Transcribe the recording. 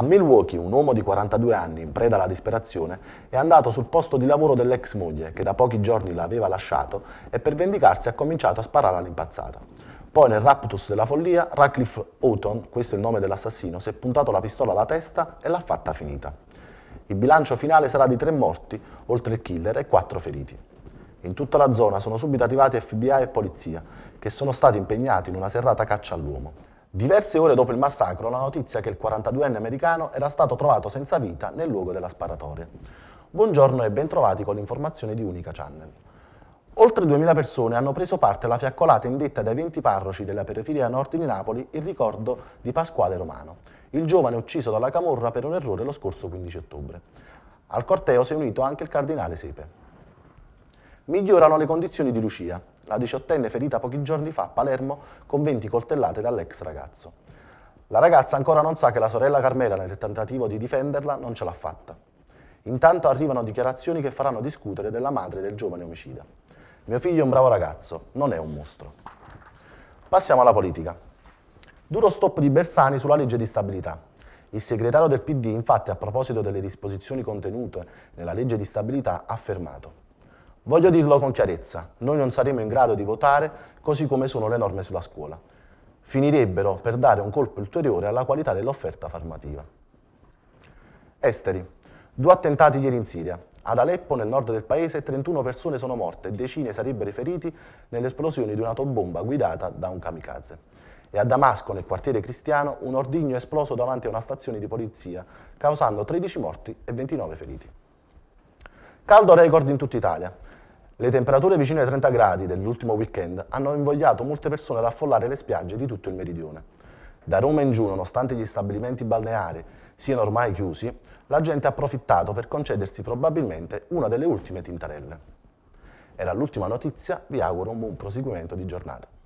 A Milwaukee un uomo di 42 anni, in preda alla disperazione, è andato sul posto di lavoro dell'ex moglie, che da pochi giorni l'aveva lasciato, e per vendicarsi ha cominciato a sparare all'impazzata. Poi nel raptus della follia, Radcliffe Houghton, questo è il nome dell'assassino, si è puntato la pistola alla testa e l'ha fatta finita. Il bilancio finale sarà di tre morti, oltre il killer, e quattro feriti. In tutta la zona sono subito arrivati FBI e polizia, che sono stati impegnati in una serrata caccia all'uomo. Diverse ore dopo il massacro, la notizia che il 42enne americano era stato trovato senza vita nel luogo della sparatoria. Buongiorno e bentrovati con l'informazione di Unica Channel. Oltre 2000 persone hanno preso parte alla fiaccolata indetta dai 20 parroci della periferia nord di Napoli in ricordo di Pasquale Romano, il giovane ucciso dalla Camorra per un errore lo scorso 15 ottobre. Al corteo si è unito anche il cardinale Sepe. Migliorano le condizioni di Lucia, la diciottenne ferita pochi giorni fa a Palermo con 20 coltellate dall'ex ragazzo. La ragazza ancora non sa che la sorella Carmela nel tentativo di difenderla non ce l'ha fatta. Intanto arrivano dichiarazioni che faranno discutere della madre del giovane omicida. Mio figlio è un bravo ragazzo, non è un mostro. Passiamo alla politica. Duro stop di Bersani sulla legge di stabilità. Il segretario del PD infatti a proposito delle disposizioni contenute nella legge di stabilità ha affermato Voglio dirlo con chiarezza, noi non saremo in grado di votare così come sono le norme sulla scuola. Finirebbero per dare un colpo ulteriore alla qualità dell'offerta formativa. Esteri. Due attentati ieri in Siria. Ad Aleppo, nel nord del paese, 31 persone sono morte e decine sarebbero feriti nell'esplosione di un'autobomba guidata da un kamikaze. E a Damasco, nel quartiere cristiano, un ordigno è esploso davanti a una stazione di polizia, causando 13 morti e 29 feriti. Caldo record in tutta Italia. Le temperature vicine ai 30 gradi dell'ultimo weekend hanno invogliato molte persone ad affollare le spiagge di tutto il meridione. Da Roma in giù, nonostante gli stabilimenti balneari siano ormai chiusi, la gente ha approfittato per concedersi probabilmente una delle ultime tintarelle. Era l'ultima notizia, vi auguro un buon proseguimento di giornata.